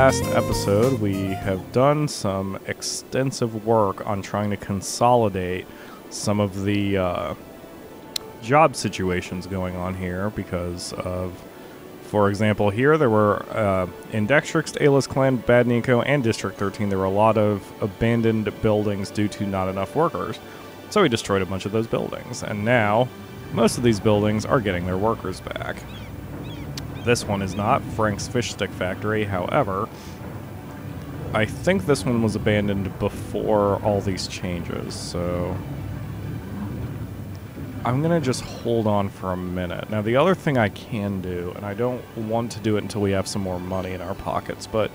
last episode, we have done some extensive work on trying to consolidate some of the uh, job situations going on here because of, for example, here there were uh, in Dextrix, Ayla's Clan, Bad Nico, and District 13, there were a lot of abandoned buildings due to not enough workers. So we destroyed a bunch of those buildings, and now most of these buildings are getting their workers back. This one is not Frank's Fish Stick Factory, however, I think this one was abandoned before all these changes, so I'm going to just hold on for a minute. Now, the other thing I can do, and I don't want to do it until we have some more money in our pockets, but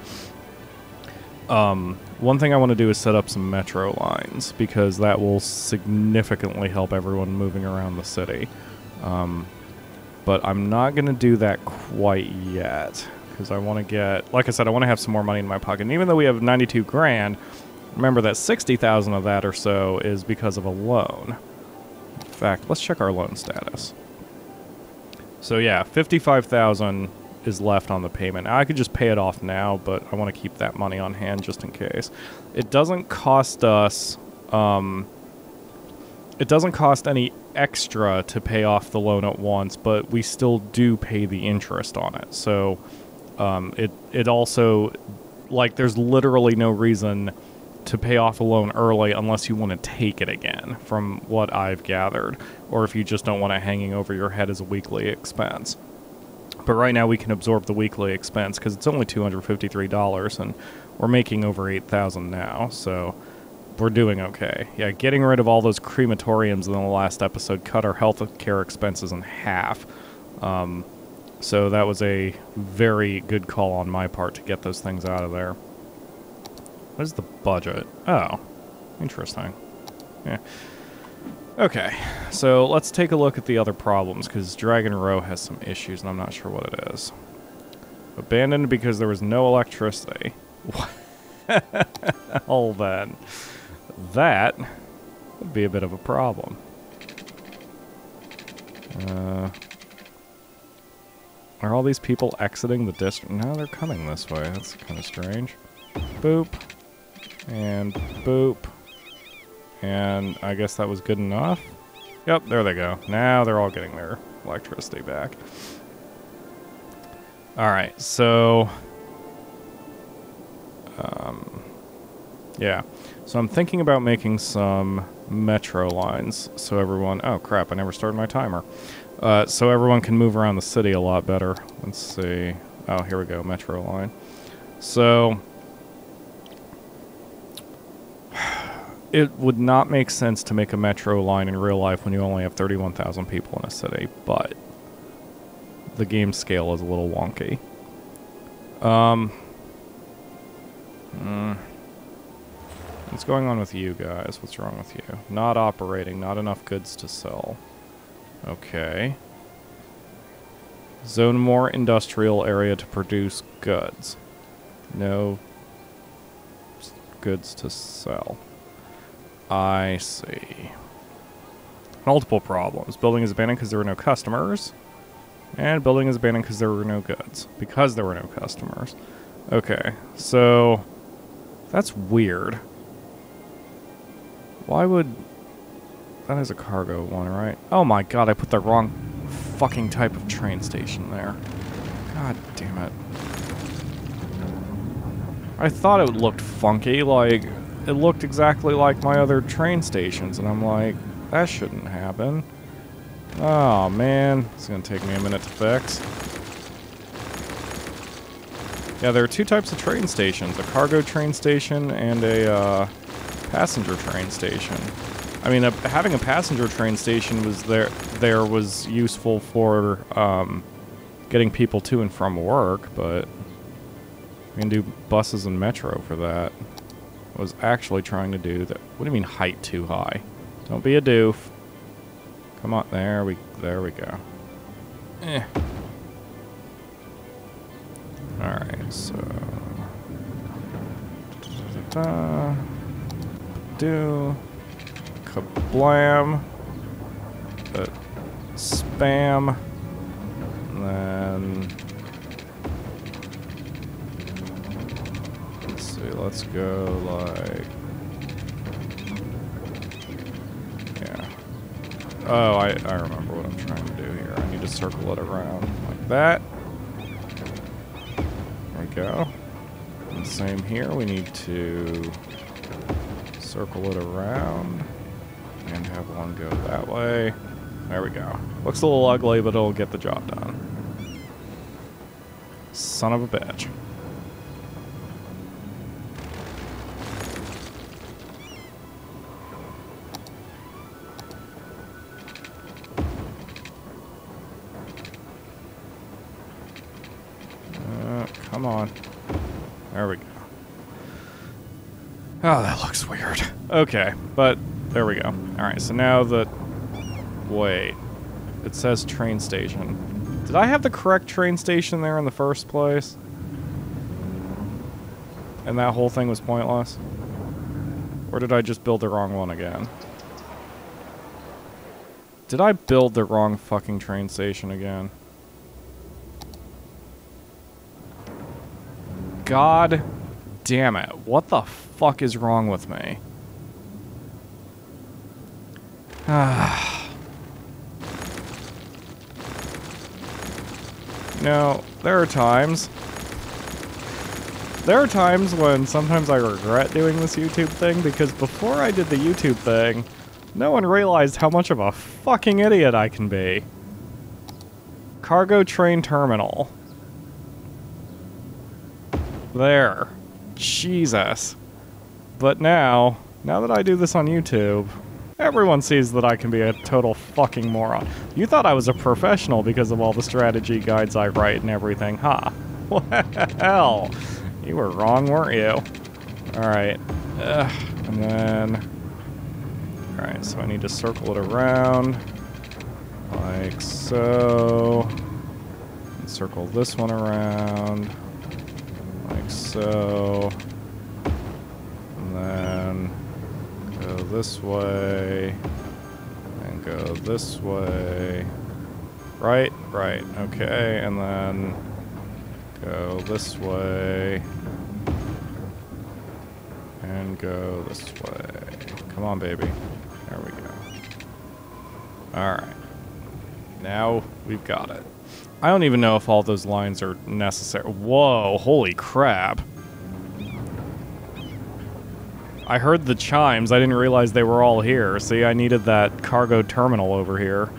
um, one thing I want to do is set up some metro lines because that will significantly help everyone moving around the city. Um, but I'm not going to do that quite yet because I want to get, like I said, I want to have some more money in my pocket. And even though we have 92 grand, remember that 60,000 of that or so is because of a loan. In fact, let's check our loan status. So yeah, 55,000 is left on the payment. I could just pay it off now, but I want to keep that money on hand just in case. It doesn't cost us um, it doesn't cost any extra to pay off the loan at once, but we still do pay the interest on it. So um, it it also like there's literally no reason to pay off a loan early unless you want to take it again, from what I've gathered, or if you just don't want it hanging over your head as a weekly expense. But right now we can absorb the weekly expense because it's only two hundred fifty three dollars, and we're making over eight thousand now. So we're doing okay. Yeah, getting rid of all those crematoriums in the last episode cut our health care expenses in half. Um, so that was a very good call on my part to get those things out of there. What is the budget? Oh, interesting. Yeah. Okay, so let's take a look at the other problems, because Dragon Row has some issues, and I'm not sure what it is. Abandoned because there was no electricity. All then that would be a bit of a problem. Uh, are all these people exiting the district? No, they're coming this way. That's kind of strange. Boop. And boop. And I guess that was good enough. Yep, there they go. Now they're all getting their electricity back. Alright, so... Um, yeah. So I'm thinking about making some metro lines so everyone... Oh, crap, I never started my timer. Uh, so everyone can move around the city a lot better. Let's see. Oh, here we go, metro line. So... It would not make sense to make a metro line in real life when you only have 31,000 people in a city, but the game scale is a little wonky. Um... Mm, What's going on with you guys? What's wrong with you? Not operating, not enough goods to sell. Okay. Zone more industrial area to produce goods. No goods to sell. I see. Multiple problems. Building is abandoned because there were no customers. And building is abandoned because there were no goods. Because there were no customers. Okay, so... That's weird. Why would... That is a cargo one, right? Oh my god, I put the wrong fucking type of train station there. God damn it. I thought it looked funky, like, it looked exactly like my other train stations, and I'm like, that shouldn't happen. Oh man, it's gonna take me a minute to fix. Yeah, there are two types of train stations, a cargo train station and a, uh, passenger train station. I mean, a, having a passenger train station was there. There was useful for um, getting people to and from work, but we can do buses and metro for that. I was actually trying to do that. What do you mean height too high? Don't be a doof. Come on, there we, there we go. Eh. All right, so. Da, da, da, do. Kablam. But spam. And then. Let's see, let's go like. Yeah. Oh, I, I remember what I'm trying to do here. I need to circle it around like that. There we go. And same here, we need to circle it around and have one go that way. There we go. Looks a little ugly, but it'll get the job done. Son of a bitch. Okay, but there we go. Alright, so now the... Wait. It says train station. Did I have the correct train station there in the first place? And that whole thing was pointless? Or did I just build the wrong one again? Did I build the wrong fucking train station again? God damn it. What the fuck is wrong with me? no, there are times. There are times when sometimes I regret doing this YouTube thing because before I did the YouTube thing, no one realized how much of a fucking idiot I can be. Cargo train terminal. There. Jesus. But now, now that I do this on YouTube, everyone sees that I can be a total fucking moron. You thought I was a professional because of all the strategy guides I write and everything, huh? Well, hell. you were wrong, weren't you? Alright. And then... Alright, so I need to circle it around. Like so. And circle this one around. Like so. And then go this way. And go this way. Right, right, okay, and then go this way. And go this way. Come on, baby. There we go. Alright. Now we've got it. I don't even know if all those lines are necessary. Whoa, holy crap. I heard the chimes. I didn't realize they were all here. See, I needed that cargo terminal over here.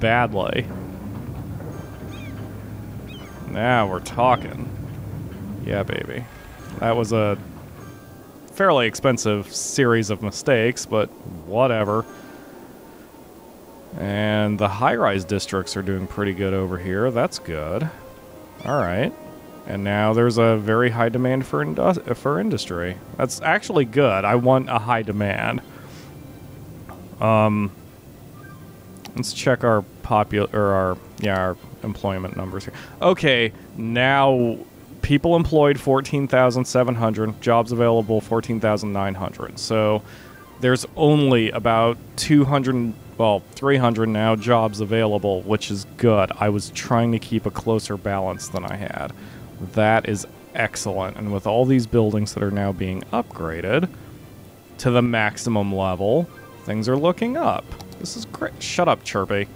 Badly. Now we're talking. Yeah, baby. That was a fairly expensive series of mistakes, but whatever. And the high-rise districts are doing pretty good over here. That's good. All right. And now there's a very high demand for indu for industry. That's actually good. I want a high demand. Um, let's check our popular or our yeah our employment numbers here. Okay, now people employed 14,700, jobs available 14,900. So there's only about 200 well, 300 now jobs available, which is good. I was trying to keep a closer balance than I had. That is excellent. And with all these buildings that are now being upgraded to the maximum level, things are looking up. This is great. Shut up, Chirpy.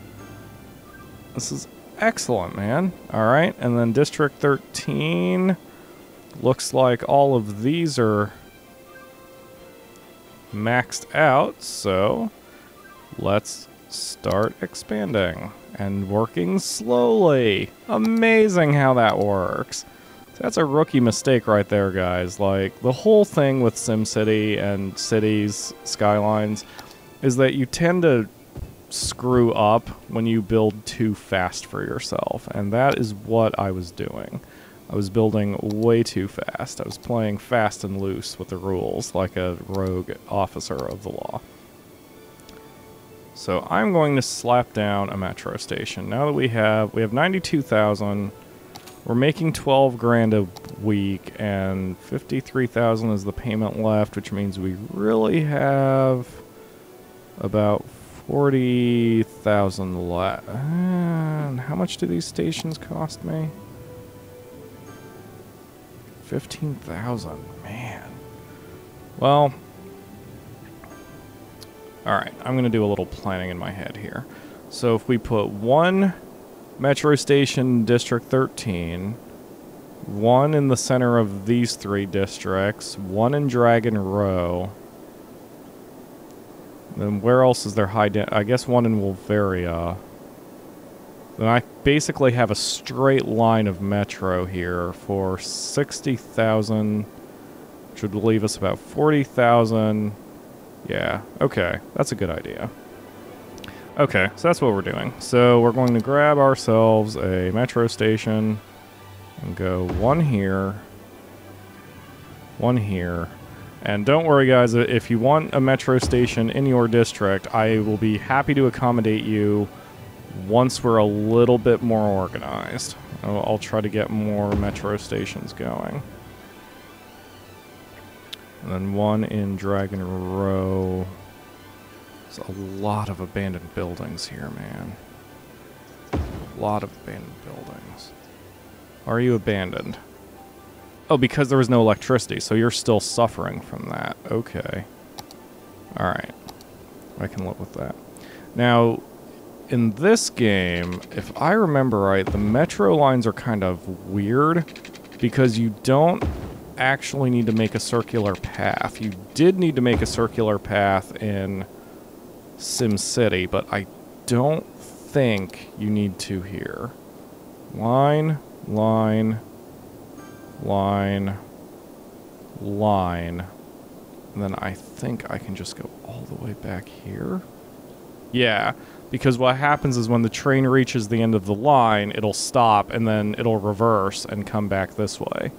This is excellent, man. All right. And then District 13 looks like all of these are maxed out, so let's start expanding and working slowly. Amazing how that works. That's a rookie mistake right there, guys. Like, the whole thing with SimCity and Cities: Skylines, is that you tend to screw up when you build too fast for yourself. And that is what I was doing. I was building way too fast. I was playing fast and loose with the rules, like a rogue officer of the law. So I'm going to slap down a metro station. Now that we have, we have 92,000, we're making 12 grand a week, and 53,000 is the payment left, which means we really have about 40,000 left. How much do these stations cost me? 15,000, man. Well, alright, I'm going to do a little planning in my head here. So if we put one metro station District 13, one in the center of these three districts, one in Dragon Row, then where else is there high I guess one in Wolveria. Then I basically have a straight line of metro here for 60,000, which would leave us about 40,000. Yeah, okay, that's a good idea. Okay, so that's what we're doing. So we're going to grab ourselves a metro station and go one here, one here, and don't worry, guys, uh, if you want a metro station in your district, I will be happy to accommodate you once we're a little bit more organized. I'll, I'll try to get more metro stations going. And then one in Dragon Row. There's a lot of abandoned buildings here, man. A lot of abandoned buildings. Are you abandoned? Oh, because there was no electricity, so you're still suffering from that. Okay. Alright. I can live with that. Now, in this game, if I remember right, the metro lines are kind of weird because you don't actually need to make a circular path. You did need to make a circular path in SimCity, but I don't think you need to here. Line, line, line, line. And then I think I can just go all the way back here. Yeah, because what happens is when the train reaches the end of the line, it'll stop and then it'll reverse and come back this way.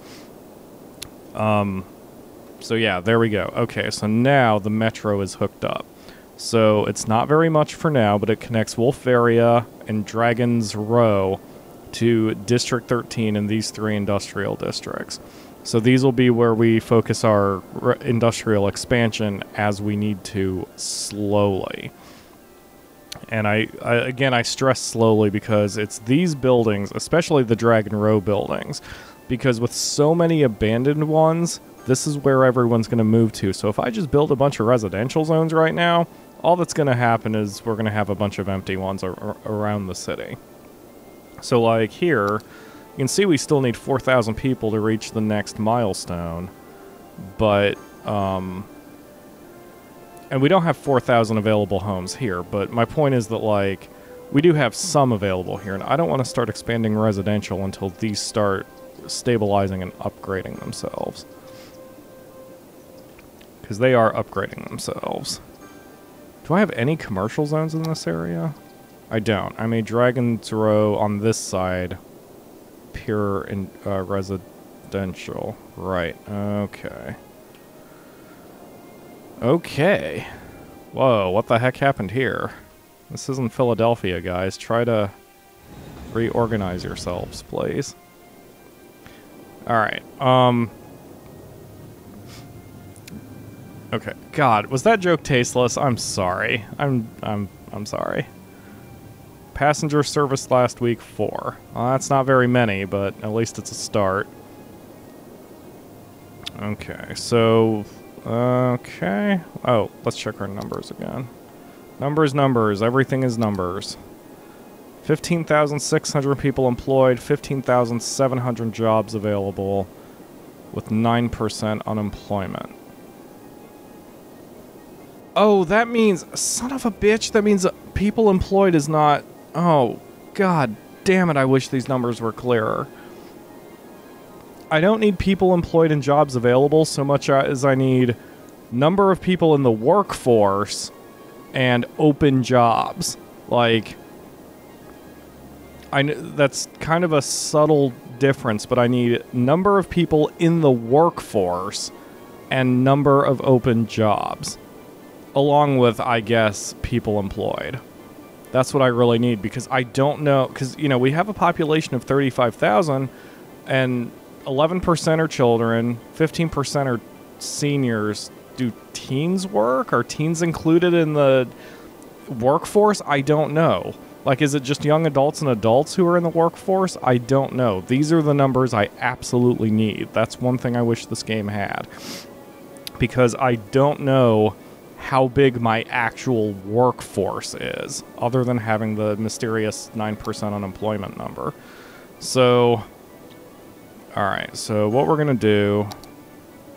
Um, so yeah, there we go. Okay, so now the metro is hooked up. So it's not very much for now, but it connects Wolferia and Dragon's Row to District 13 and these three industrial districts. So these will be where we focus our industrial expansion as we need to slowly. And I, I, again I stress slowly because it's these buildings, especially the Dragon Row buildings, because with so many abandoned ones, this is where everyone's going to move to. So if I just build a bunch of residential zones right now, all that's going to happen is we're going to have a bunch of empty ones ar around the city. So like here, you can see we still need 4,000 people to reach the next milestone, but, um, and we don't have 4,000 available homes here, but my point is that like, we do have some available here, and I don't want to start expanding residential until these start stabilizing and upgrading themselves. Because they are upgrading themselves. Do I have any commercial zones in this area? I don't. I'm a Dragon's Row on this side. Pure in, uh, residential. Right. Okay. Okay. Whoa, what the heck happened here? This isn't Philadelphia, guys. Try to reorganize yourselves, please. Alright, um... Okay. God, was that joke tasteless? I'm sorry. I'm I'm I'm sorry. Passenger service last week, four. Well, that's not very many, but at least it's a start. Okay, so... Okay. Oh, let's check our numbers again. Numbers, numbers. Everything is numbers. 15,600 people employed, 15,700 jobs available, with 9% unemployment. Oh, that means... Son of a bitch, that means people employed is not Oh, god damn it, I wish these numbers were clearer. I don't need people employed in jobs available so much as I need number of people in the workforce and open jobs. Like, I that's kind of a subtle difference, but I need number of people in the workforce and number of open jobs, along with, I guess, people employed. That's what I really need because I don't know because you know we have a population of thirty five thousand, and eleven percent are children, fifteen percent are seniors. Do teens work? Are teens included in the workforce? I don't know. Like, is it just young adults and adults who are in the workforce? I don't know. These are the numbers I absolutely need. That's one thing I wish this game had. because I don't know how big my actual workforce is, other than having the mysterious 9% unemployment number. So, alright, so what we're going to do,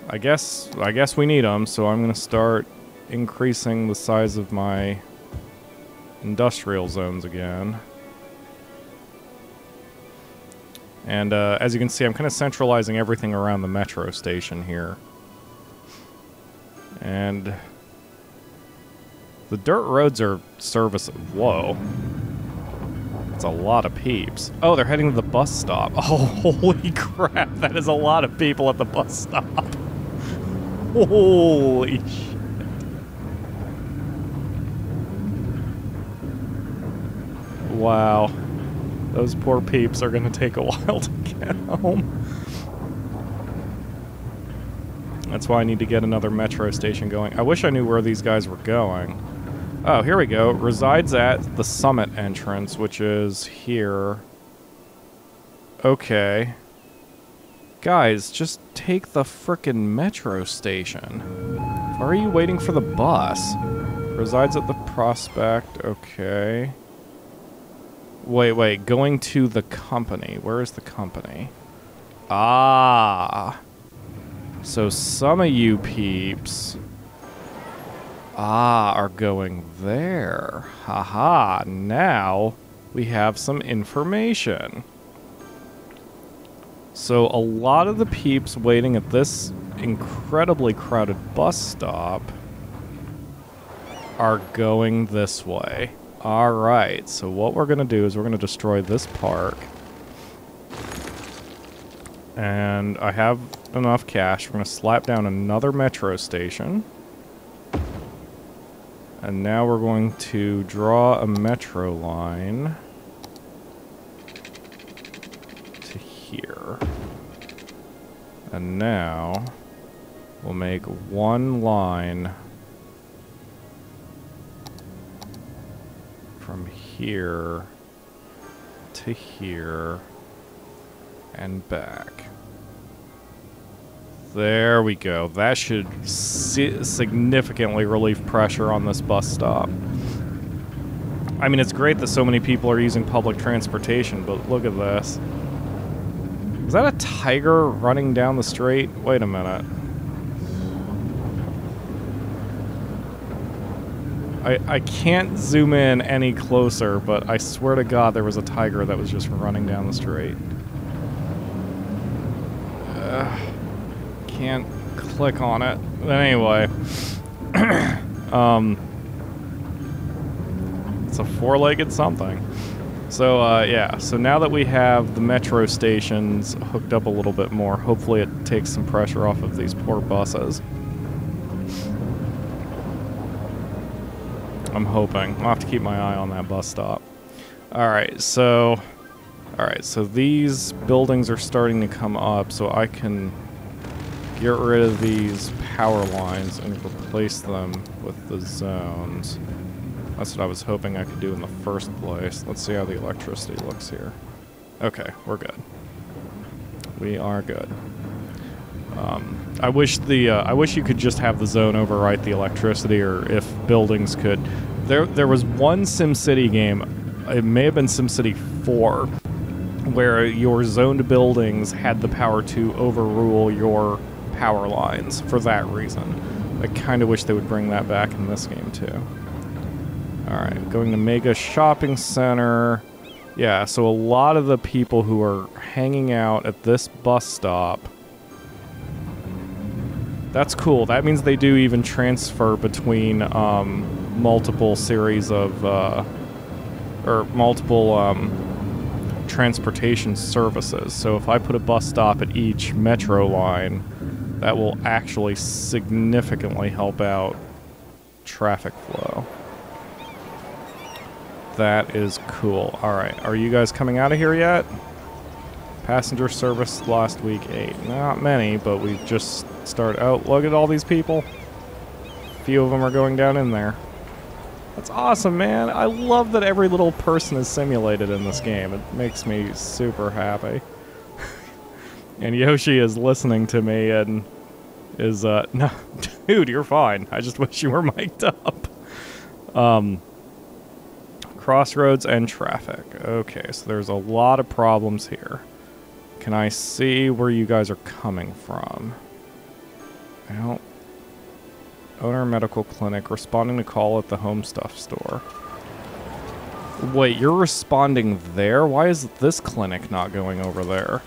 I guess, I guess we need them, so I'm going to start increasing the size of my industrial zones again. And uh, as you can see, I'm kind of centralizing everything around the metro station here. And the dirt roads are service. Whoa. That's a lot of peeps. Oh, they're heading to the bus stop. Oh, holy crap. That is a lot of people at the bus stop. Holy shit. Wow. Those poor peeps are going to take a while to get home. That's why I need to get another metro station going. I wish I knew where these guys were going. Oh, here we go. Resides at the summit entrance, which is here. Okay. Guys, just take the frickin' metro station. Why are you waiting for the bus? Resides at the Prospect, okay. Wait, wait, going to the company. Where is the company? Ah. So some of you peeps ah are going there. Haha, now we have some information. So a lot of the peeps waiting at this incredibly crowded bus stop are going this way. Alright, so what we're to do is we're to destroy this park. And I have enough cash. We're to slap down another metro station. And now we're going to draw a metro line to here. And now we'll make one line from here to here and back. There we go. That should si significantly relieve pressure on this bus stop. I mean, it's great that so many people are using public transportation, but look at this. Is that a tiger running down the street? Wait a minute. I, I can't zoom in any closer, but I swear to God there was a tiger that was just running down the street. Uh, can't click on it. But anyway. um, it's a four-legged something. So, uh, yeah, so now that we have the metro stations hooked up a little bit more, hopefully it takes some pressure off of these poor buses. I'm hoping. I'll have to keep my eye on that bus stop. Alright, so... Alright, so these buildings are starting to come up, so I can get rid of these power lines and replace them with the zones. That's what I was hoping I could do in the first place. Let's see how the electricity looks here. Okay, we're good. We are good. Um, I wish the uh, I wish you could just have the zone overwrite the electricity, or if buildings could. There there was one SimCity game. It may have been SimCity 4, where your zoned buildings had the power to overrule your power lines for that reason. I kind of wish they would bring that back in this game too. Alright, going to Mega Shopping Center. Yeah, so a lot of the people who are hanging out at this bus stop that's cool. That means they do even transfer between um, multiple series of, uh, or multiple um, transportation services. So if I put a bus stop at each metro line, that will actually significantly help out traffic flow. That is cool. All right, are you guys coming out of here yet? Passenger service last week, eight. Not many, but we just start. Oh, look at all these people. A few of them are going down in there. That's awesome, man. I love that every little person is simulated in this game. It makes me super happy. And Yoshi is listening to me and is uh no dude, you're fine. I just wish you were mic'd up. Um crossroads and traffic. Okay, so there's a lot of problems here. Can I see where you guys are coming from? Don't owner medical clinic responding to call at the home stuff store. Wait, you're responding there? Why is this clinic not going over there?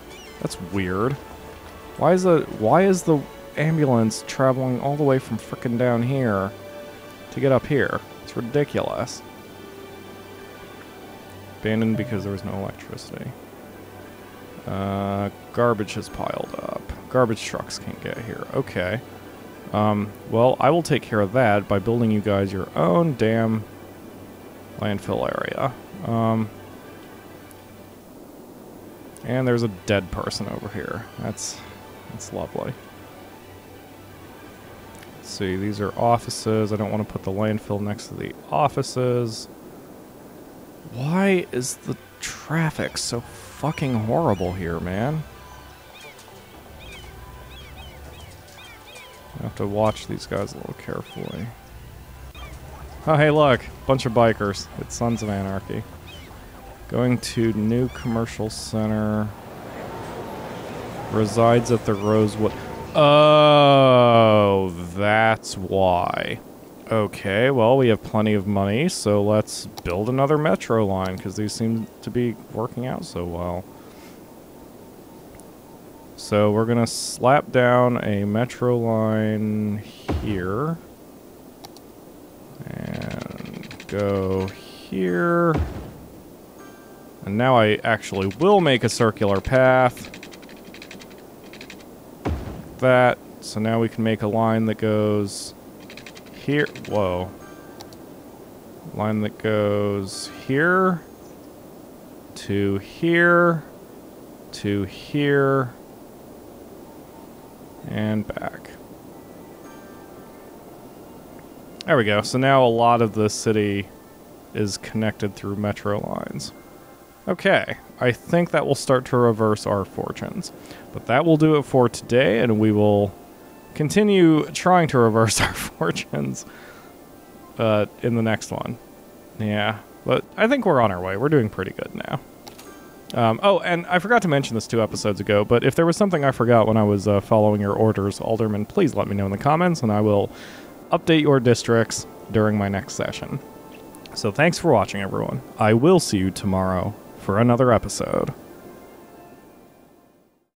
That's weird. Why is the why is the ambulance traveling all the way from frickin' down here to get up here? It's ridiculous. Abandoned because there was no electricity. Uh, garbage has piled up. Garbage trucks can't get here. Okay. Um, well, I will take care of that by building you guys your own damn landfill area. Um, and there's a dead person over here. That's that's lovely. Let's see, these are offices. I don't want to put the landfill next to the offices. Why is the traffic so fucking horrible here, man? I have to watch these guys a little carefully. Oh, hey, look. Bunch of bikers. It's Sons of Anarchy. Going to new commercial center. Resides at the Rosewood. Oh, that's why. Okay, well, we have plenty of money, so let's build another metro line, because these seem to be working out so well. So we're going to slap down a metro line here and go here. And now I actually will make a circular path. That. So now we can make a line that goes here. Whoa. Line that goes here to here to here and back. There we go. So now a lot of the city is connected through metro lines. Okay, I think that will start to reverse our fortunes. But that will do it for today, and we will continue trying to reverse our fortunes uh, in the next one. Yeah, but I think we're on our way. We're doing pretty good now. Um, oh, and I forgot to mention this two episodes ago, but if there was something I forgot when I was uh, following your orders, Alderman, please let me know in the comments, and I will update your districts during my next session. So thanks for watching, everyone. I will see you tomorrow for another episode.